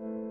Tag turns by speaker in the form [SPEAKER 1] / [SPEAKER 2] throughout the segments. [SPEAKER 1] thank you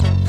[SPEAKER 1] you.